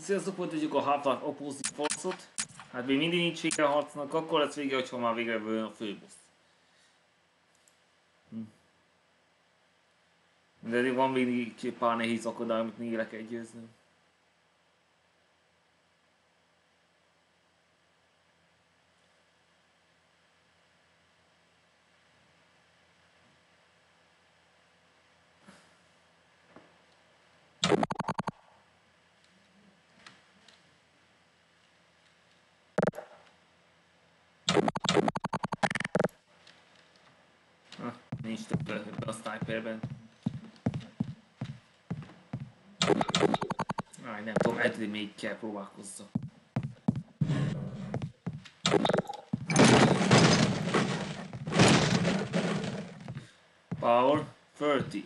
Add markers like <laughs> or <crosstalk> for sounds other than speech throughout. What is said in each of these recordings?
Sziasztok, folytatjuk a Half-Life Opposite. Hát még mindig nincs vége a harcnak, akkor lesz vége, hogyha már végre jön a főbossz. Hm. De van még pár nehéz akadály, amit még le kell győzni. Több ebben a sniperben. Aj, nem tudom, eddig még kell próbálkozza. Power 35%.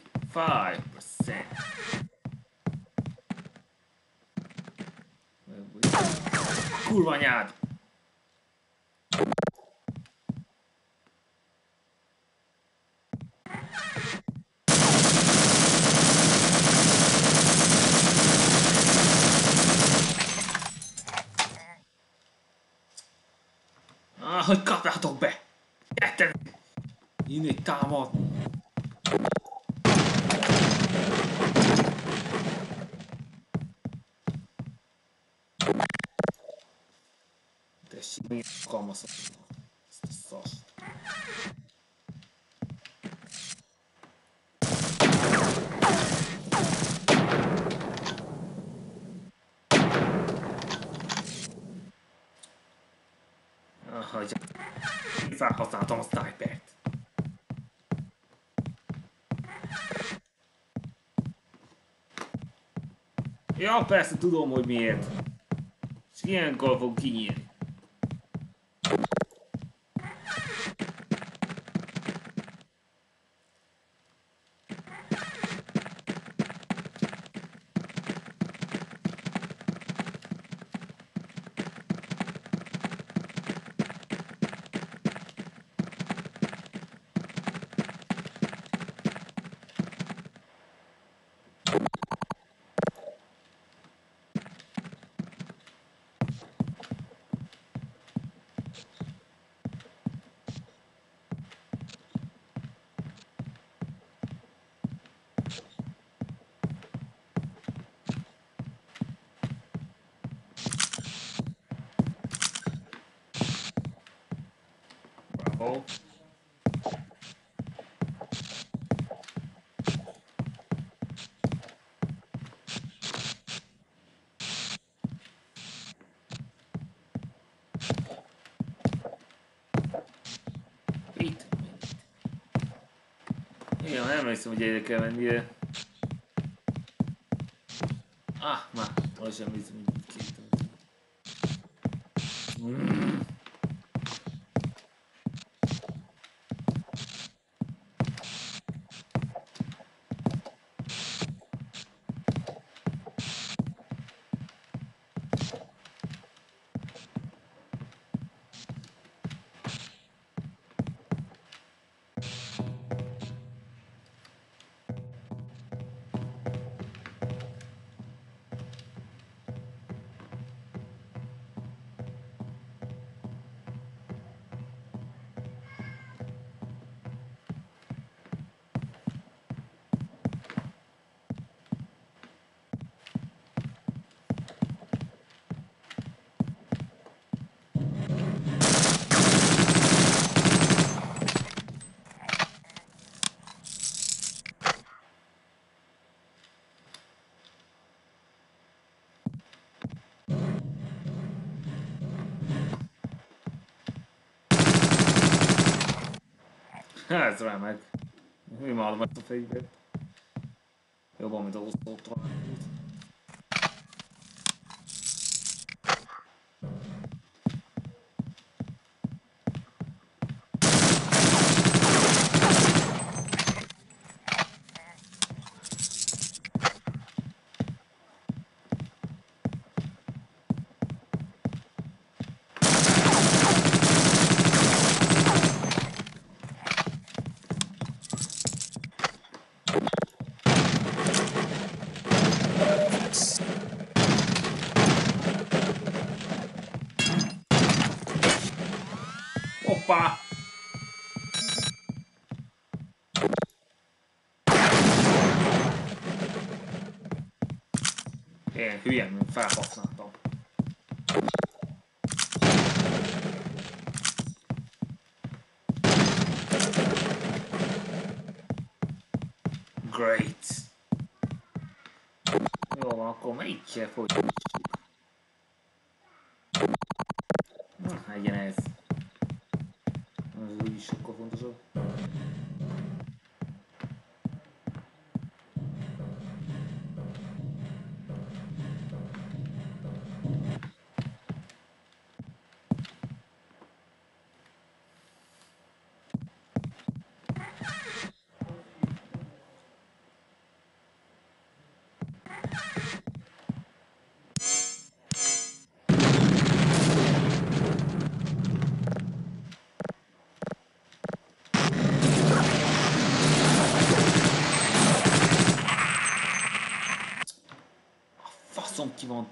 Kurva anyád! hogy kapjátok be! Gyertek! Innét támadni! Tessék, még kalmaszok. Ezt a szaszt. hogy felhasználtam a snipert. Ja, persze tudom, hogy miért. És ilyenkor fog kinyílni. nem emlékszem, hogy érdekel mennyire. Ah, már, most sem hiszem, hogy Ja, dat is waar, maar. Helemaal de maar te veel. Heel met de rolstoel op Én hülyen felhasználtam. Great. Jó akkor melyikkel folytatjuk?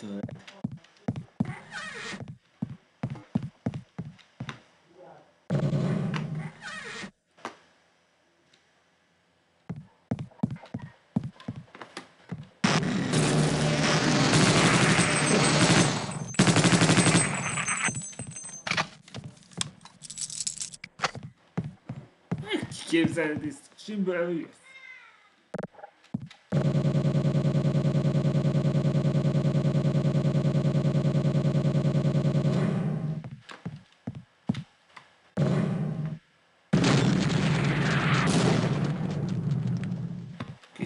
yaptı be. Kimse de Şimdi ölüyoruz.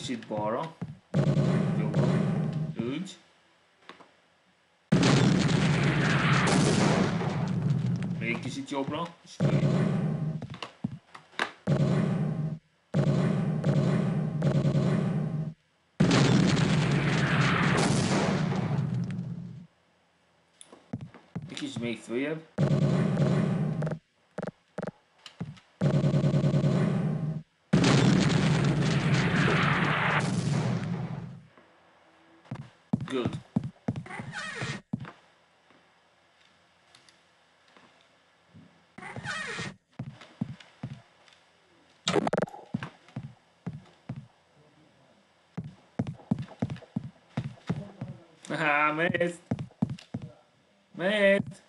zit bara. Jobba. goed. Mekje zit Jobra. Sweet. Ik kies mee voor je. <laughs> Ah, missed. Missed.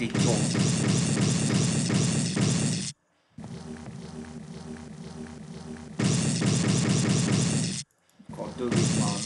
Steady job. Akkor dögik már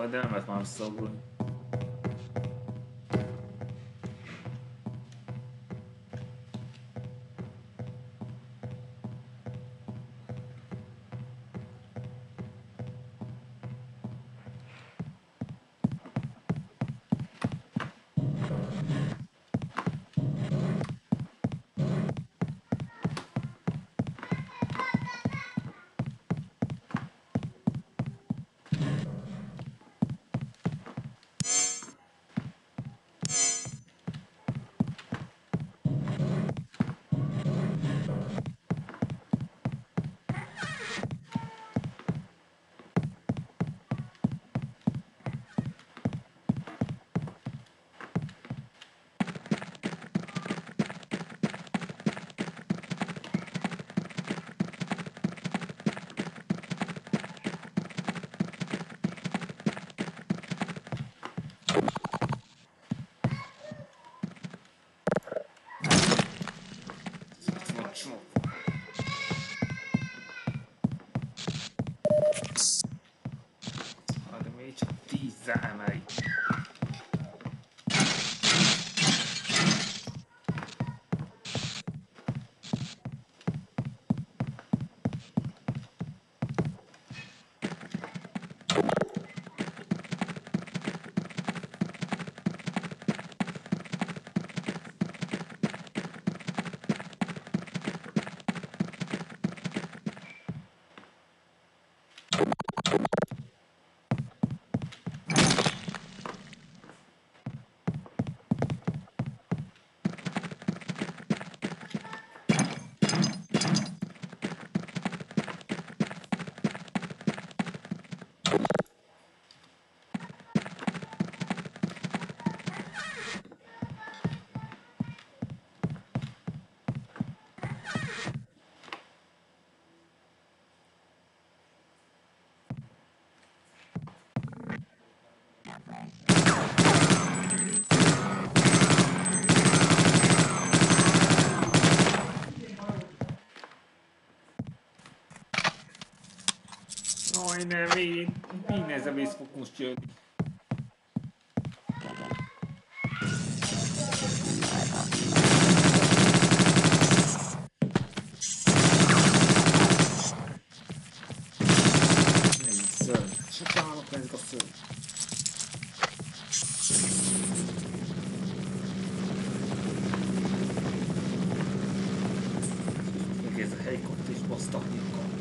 Szóval de nem lehet már visszaugrani. Vagy 还卖。mert végig így nehezebbész fog most jönni. ez a helikopter is basztak minket.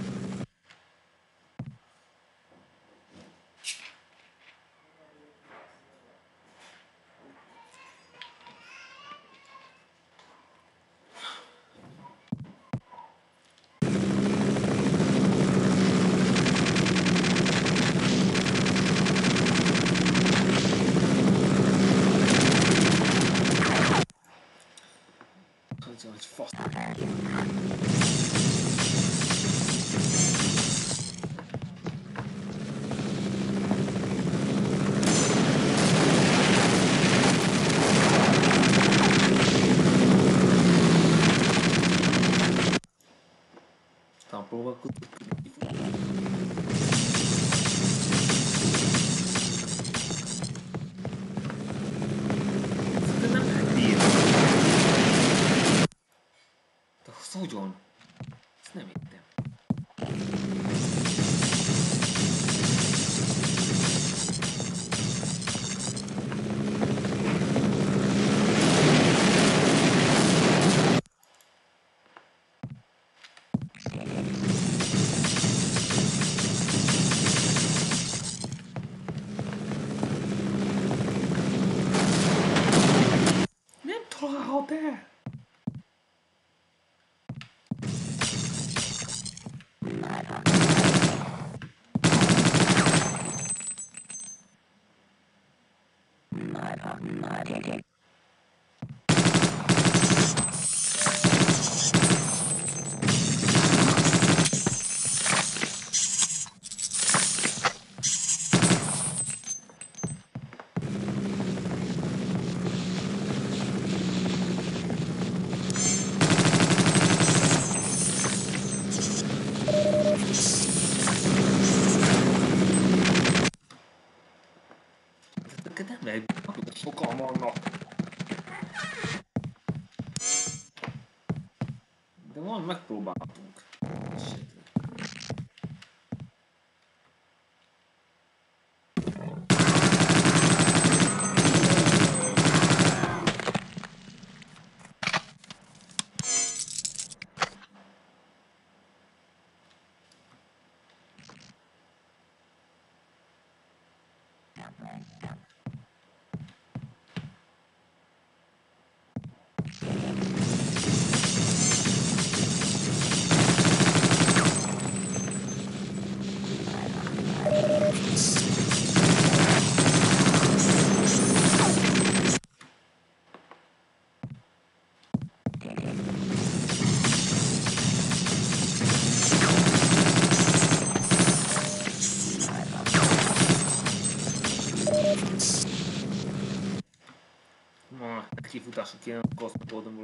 Господом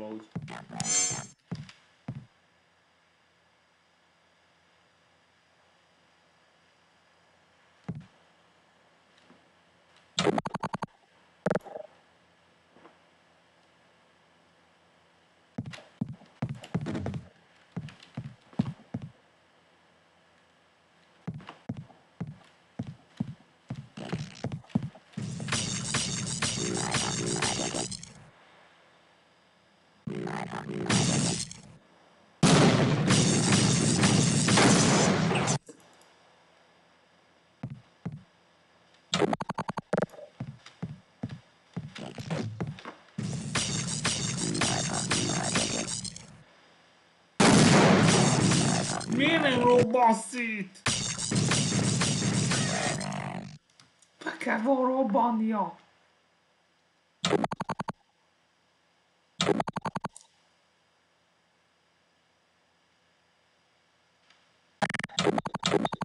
Cairo basszít! Be kell robbannia! Thank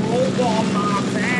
Mũ bom.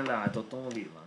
天哪，都冬里了。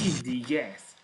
Easy, yes.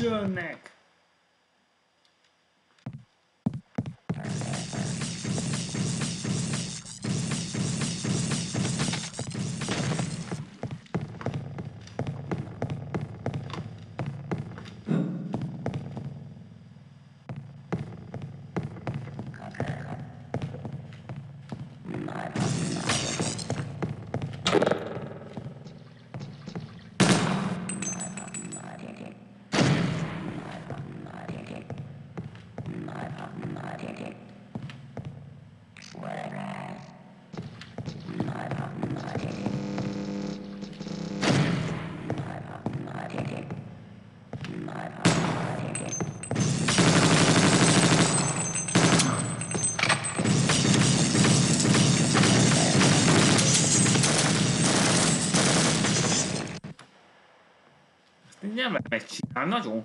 Ugye 안 나죠.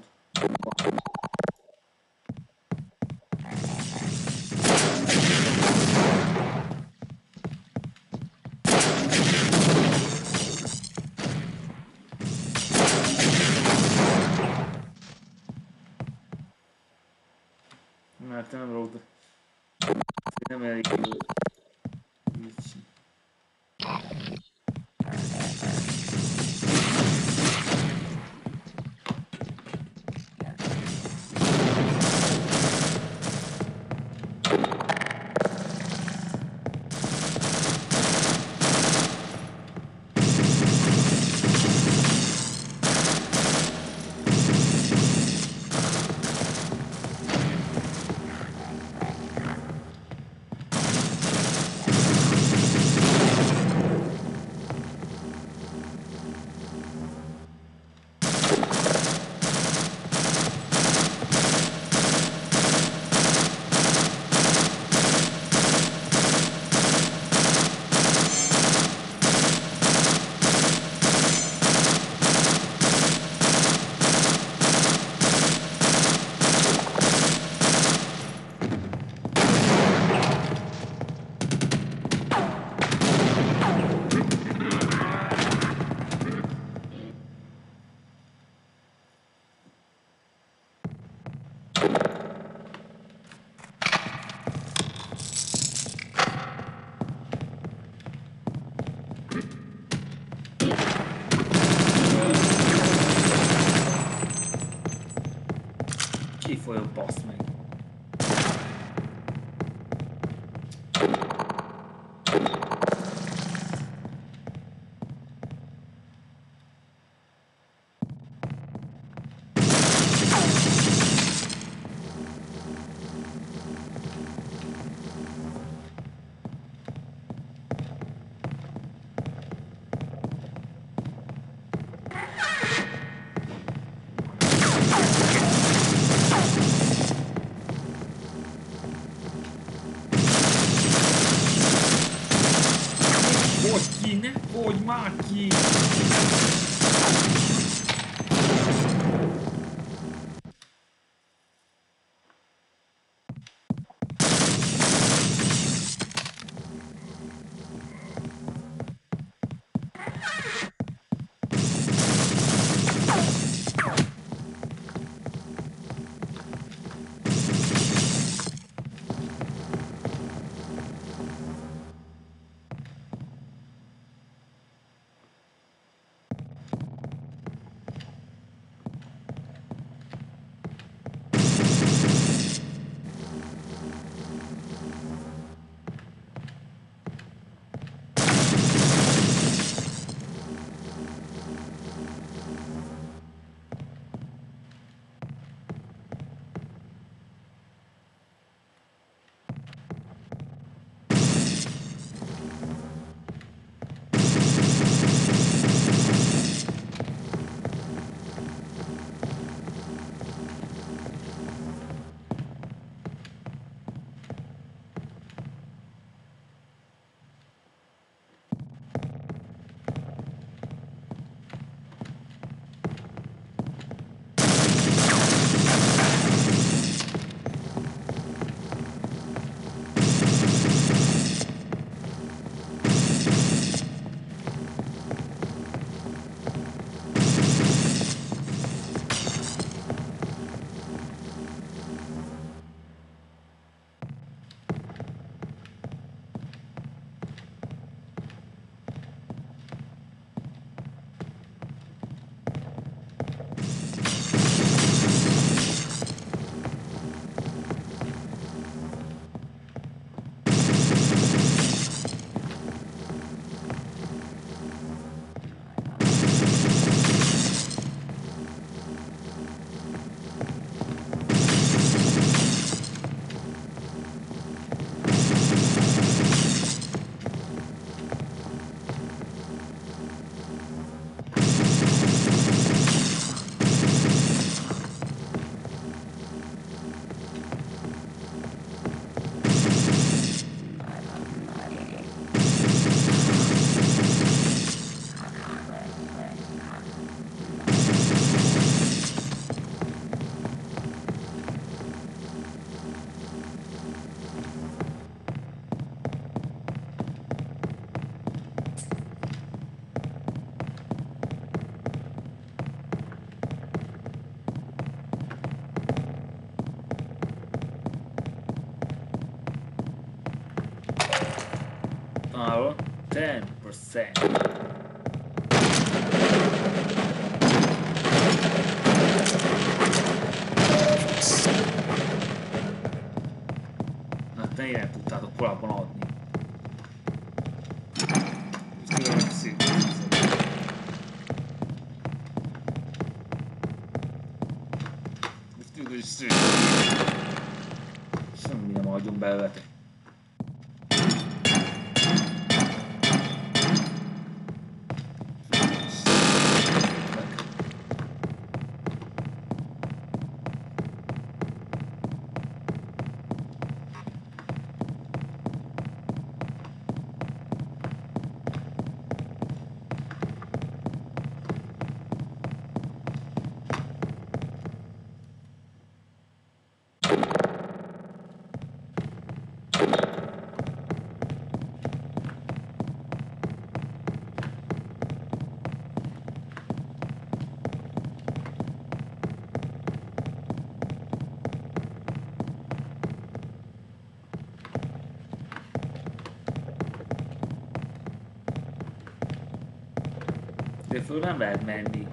Föl nem lehet menni.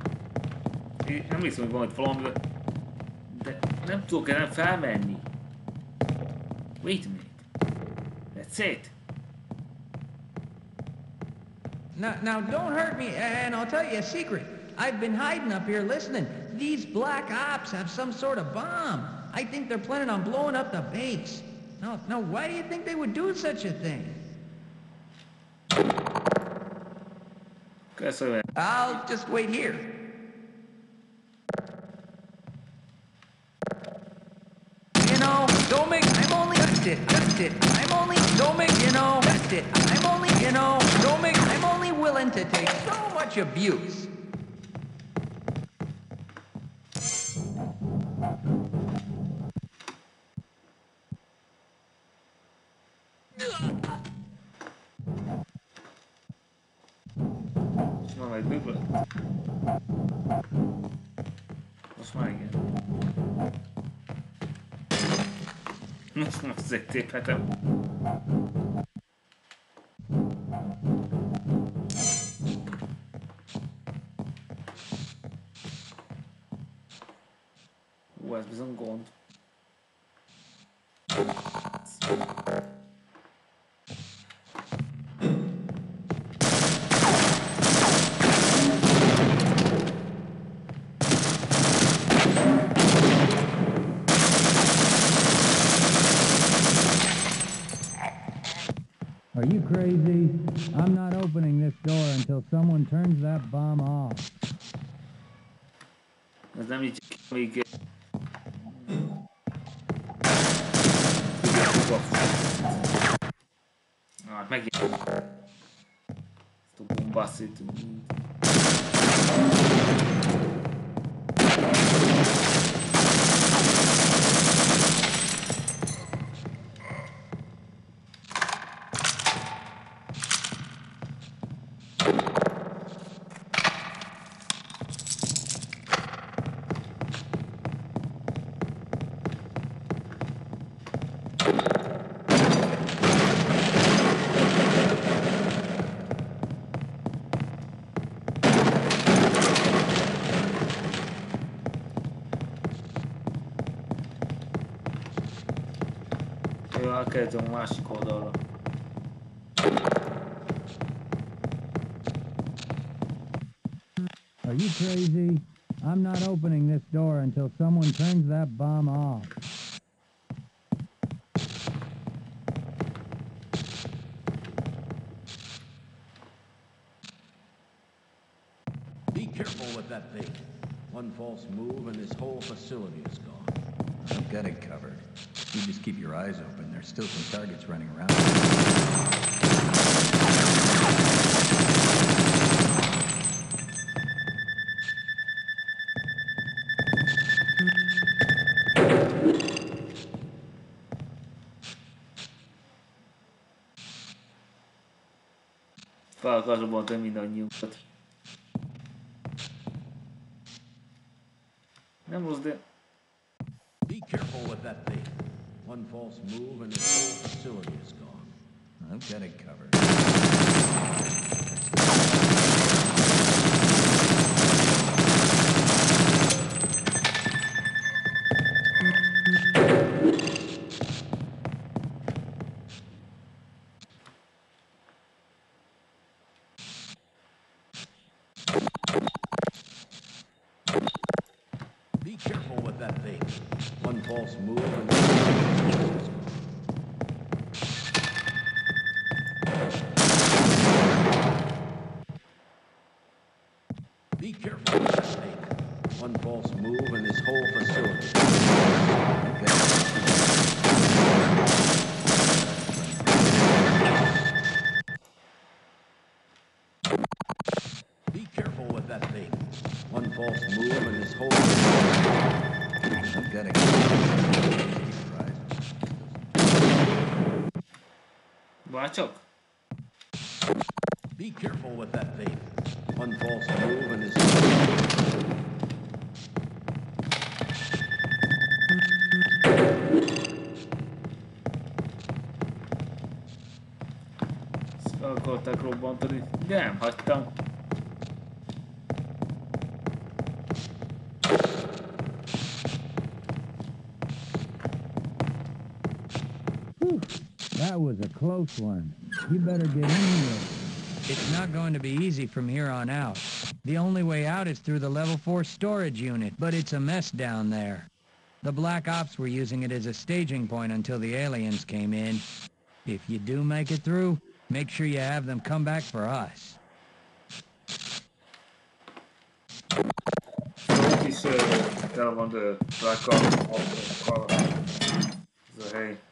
Én nem hiszem, hogy van itt valami, de nem tudok el nem felmenni. Wait a minute. That's it. Now, now, don't hurt me, and I'll tell you a secret. I've been hiding up here listening. These black ops have some sort of bomb. I think they're planning on blowing up the base. Now, now, why do you think they would do such a thing? Köszönöm. I'll just wait here. You know, don't make, I'm only, just it, just it. I'm only, don't make, you know, just it. I'm only, you know, don't make, I'm only willing to take so much abuse. Most már igen. Most már széttéphetem. Ú, Jó, elkezdtem a. Are you crazy? I'm not opening this door until someone turns that bomb off. Be careful with that thing. One false move and this whole facility is gone. I've got it covered. You just keep your eyes open. There's still some targets running around. Fel akar robbantani mindannyiunkat. Nem rossz, de... Be careful with that thing. One false move and this whole facility is gone. I've got it covered. Várj csak. Be careful with that thing. One false move and this whole Ezt fel akarták robbantani. De nem hagytam. That was a close one. You better get in here. It's not going to be easy from here on out. The only way out is through the level 4 storage unit, but it's a mess down there. The Black Ops were using it as a staging point until the aliens came in. If you do make it through, make sure you have them come back for us. Ott is uh, tele van de rákkal, autókkal. Ez a hely. Bentornati,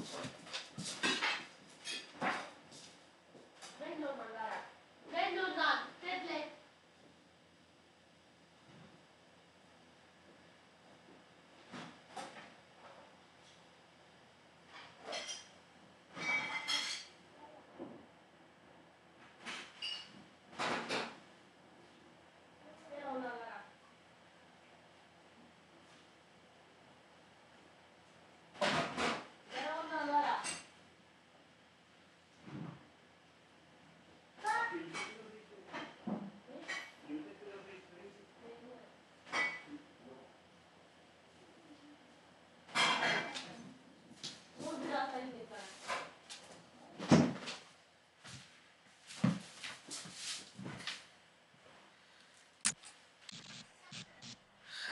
Tetle.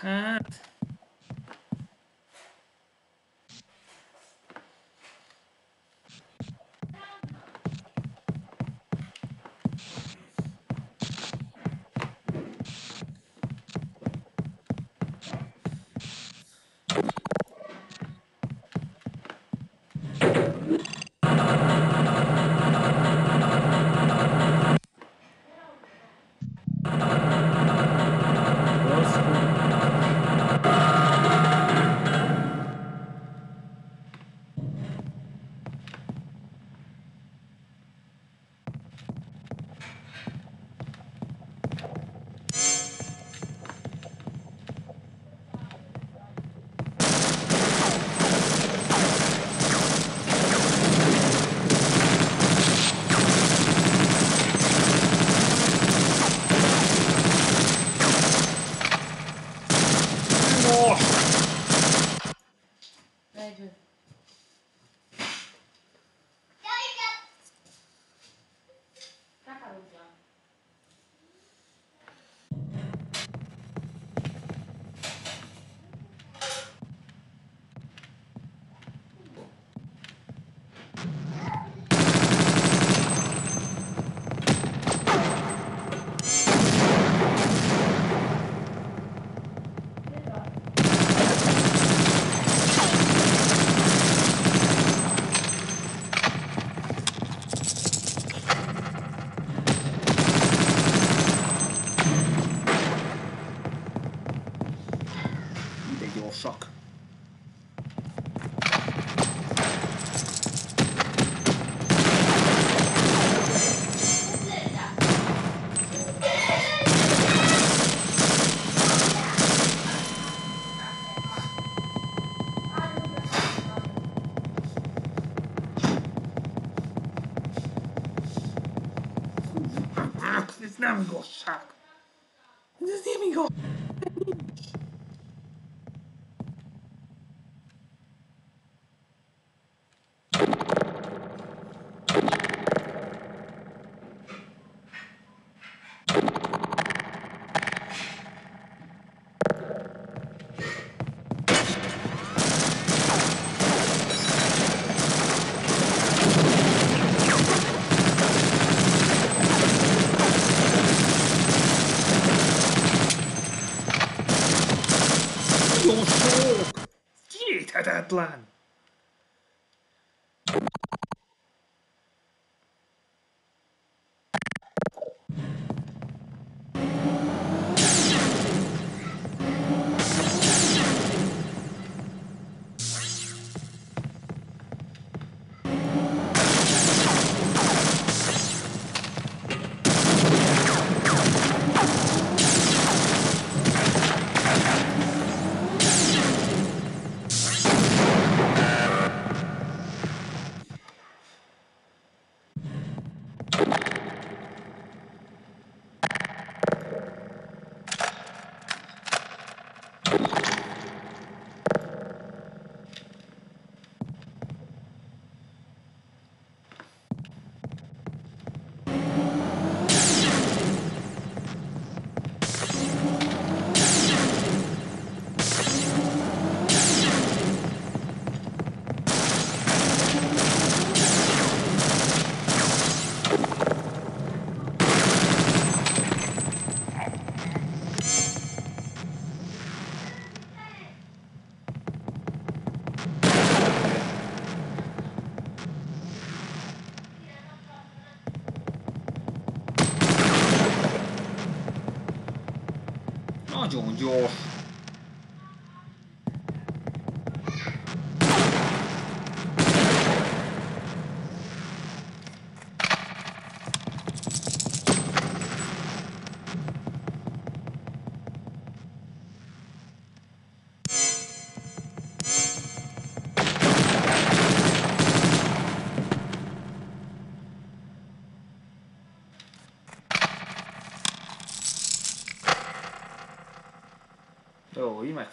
Hát... Nagyon 就就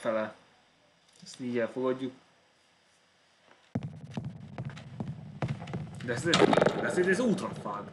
megfelel. Ezt így elfogadjuk. De ez, de ez, ez útra fag.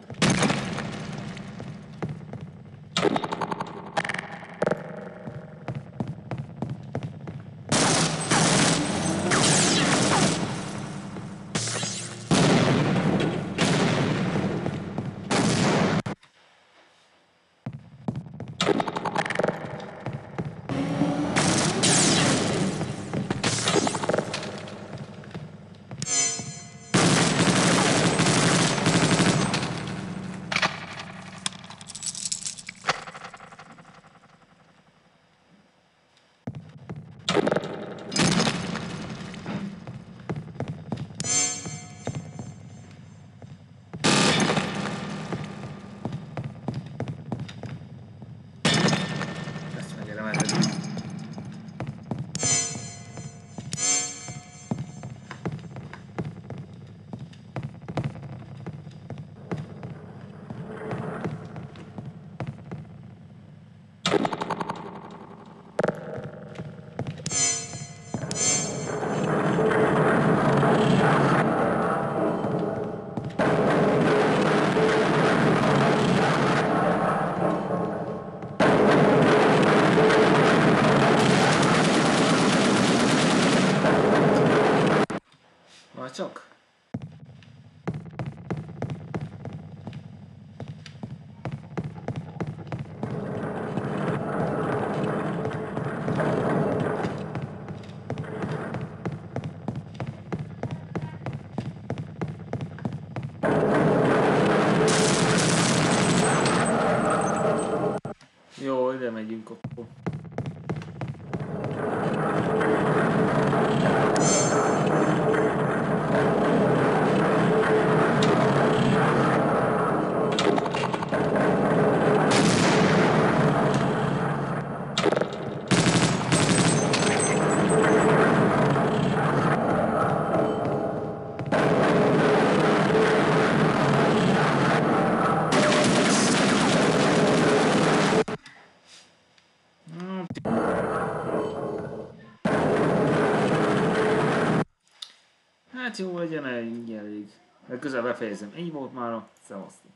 Hát jó, legyen elég. Legközelebb befejezem. Ennyi volt már a szevasztok.